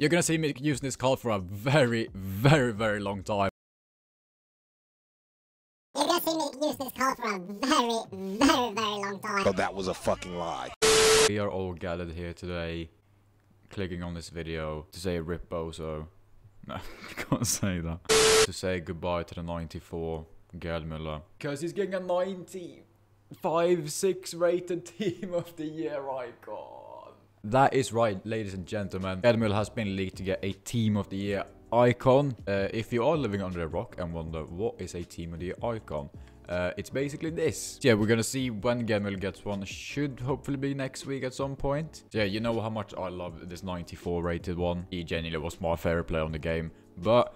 You're gonna see me using this card for a very, very, very long time. You're gonna see me use this card for a very, very, very long time. So that was a fucking lie. We are all gathered here today, clicking on this video to say rip Bozo. No, you can't say that. to say goodbye to the 94 Gerd Müller. Because he's getting a 95, 6 rated team of the year icon. That is right, ladies and gentlemen. Gerd has been leaked to get a team of the year icon. Uh, if you are living under a rock and wonder what is a team of the year icon, uh, it's basically this. Yeah, we're gonna see when Müller gets one. Should hopefully be next week at some point. Yeah, you know how much I love this 94 rated one. He genuinely was my favorite player on the game. But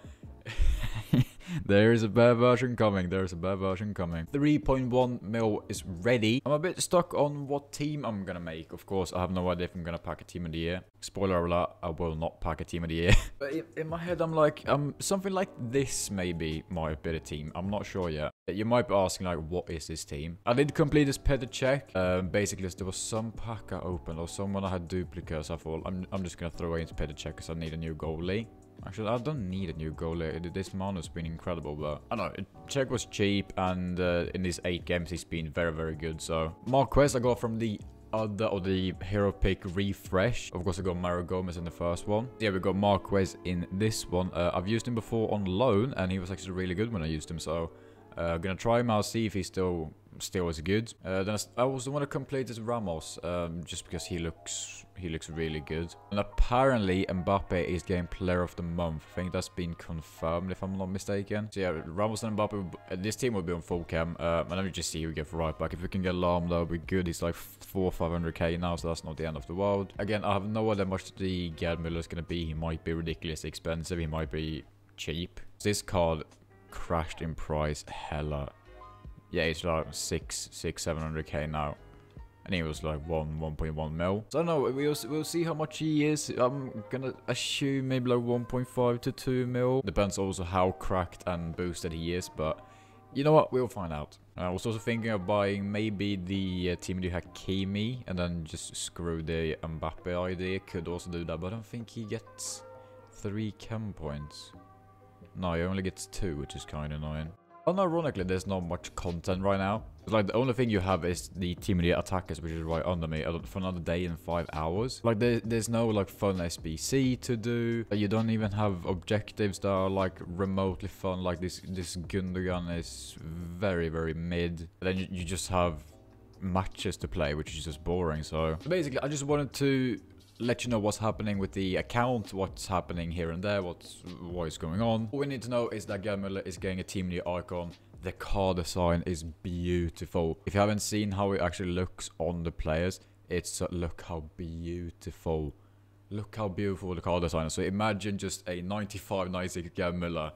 there is a bad version coming. There is a bad version coming. 3.1 mil is ready. I'm a bit stuck on what team I'm gonna make. Of course, I have no idea if I'm gonna pack a team of the year. Spoiler alert, I will not pack a team of the year. but in my head, I'm like, um, something like this maybe might be a team. I'm not sure yet. You might be asking like, what is this team? I did complete this Petr Čech. Um, basically, there was some pack I opened or someone I had duplicates. I thought I'm, I'm just gonna throw it into Petr Čech because I need a new goalie. Actually, I don't need a new goalie. This man has been incredible, but I don't know. Čech was cheap, and uh, in these eight games, he's been very, very good. So, Marquez I got from the other or the hero pick refresh. Of course, I got Mario Gomez in the first one. Yeah, we got Marquez in this one. Uh, I've used him before on loan, and he was actually really good when I used him. So, uh, gonna try him out, see if he's still still as good. Uh, then I also want to complete this Ramos, um, just because he looks he looks really good. And apparently Mbappe is game player of the month. I think that's been confirmed if I'm not mistaken. So yeah, Ramos and Mbappe, uh, this team will be on full cam. Uh, and let me just see who we get for right back. If we can get Lahm, that'll be good. He's like 4 500k now, so that's not the end of the world. Again, I have no idea how much the Gerd Müller is going to be. He might be ridiculously expensive. He might be cheap. This card crashed in price hella. Yeah, he's like six, six, seven hundred k now, and he was like one, one point one mil. So I don't know. We'll we'll see how much he is. I'm gonna assume maybe like one point five to two mil. Depends also how cracked and boosted he is, but. You know what? We'll find out. I was also thinking of buying maybe the uh, Team Du Hakimi and then just screw the Mbappe idea. Could also do that, but I don't think he gets three chem points. No, he only gets two, which is kind of annoying. Oh, Unironically, there's not much content right now. Like, the only thing you have is the Team of the Attackers, which is right under me, uh, for another day and five hours. Like, there, there's no, like, fun SBC to do. You don't even have objectives that are, like, remotely fun. Like, this, this Gundogan is very, very mid. Then you, you just have matches to play, which is just boring. So, basically, I just wanted to let you know what's happening with the account, what's happening here and there, what's what is going on. All we need to know is that Müller is getting a team new icon. The car design is beautiful. If you haven't seen how it actually looks on the players, it's uh, look how beautiful. Look how beautiful the car design is. So imagine just a 95 96 Gerd Müller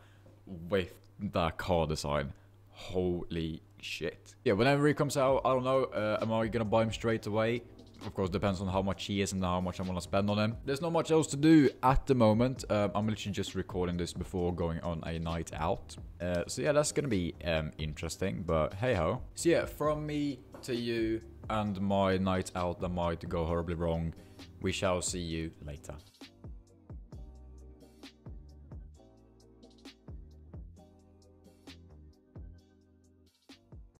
with that car design. Holy shit. Yeah, whenever he comes out, I don't know, uh, am I gonna buy him straight away? Of course, depends on how much he is and how much I want to spend on him. There's not much else to do at the moment. Um, I'm literally just recording this before going on a night out. Uh, so yeah, that's to be um, interesting, but hey-ho. So yeah, from me to you and my night out that might go horribly wrong, we shall see you later.